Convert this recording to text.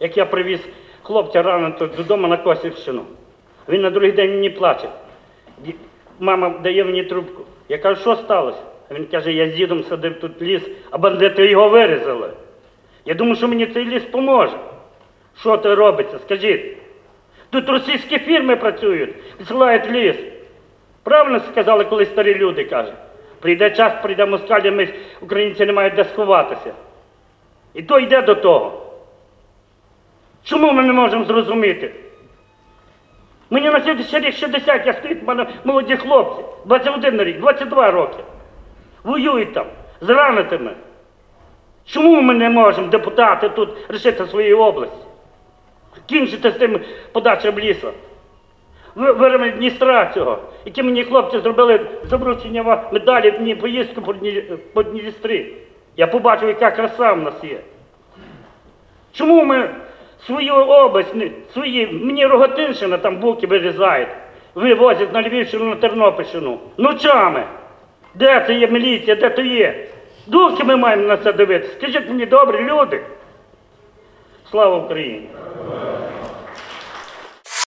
як я привіз хлопця рано додому на Косівщину. Він на другий день мені плаче. Мама дає мені трубку. Я кажу, що сталося? Він каже, я з дідом садив тут ліс, а бандити його вирізали. Я думаю, що мені цей ліс поможе. Що це робиться? Скажіть. Тут російські фірми працюють, відсилають ліс. Правильно сказали, коли старі люди кажуть. Прийде час, прийде москалі, ми українці не мають де сховатися. І то йде до того. Чому ми не можемо зрозуміти? Мені на сьогодні рік 60, я стоїть, в мене молоді хлопці, 21 рік, 22 роки. Воюють там, з ранитими. Чому ми не можемо, депутати, тут рішити своєї області? Кінчити з тим подачем лісу. Ви- Вирвати Дністра цього, які мені хлопці зробили забручення медалі мені поїздку по Дністрі. Я побачив, яка краса в нас є. Чому ми свою область, свої, мені Роготинщина там буки вирізають, вивозять на Львівщину, на Тернопільщину, ночами. Де це є міліція, де то є? Доки ми маємо на це дивитися? Скажіть мені, добрі люди. Слава Україні!